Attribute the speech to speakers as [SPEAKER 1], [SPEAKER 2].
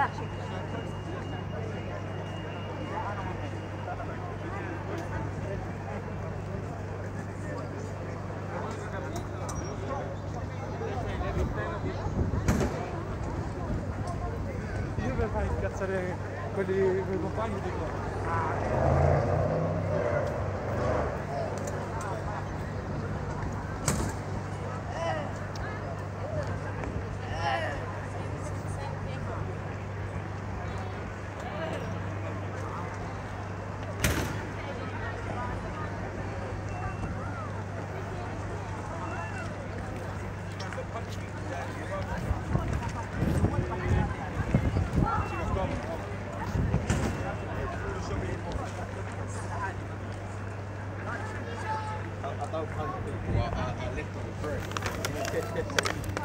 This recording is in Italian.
[SPEAKER 1] ragazzi.
[SPEAKER 2] Io per fare incazzare quelli, quei compagni dico, ah,
[SPEAKER 3] up other people. Well, I, I lift on the prayer.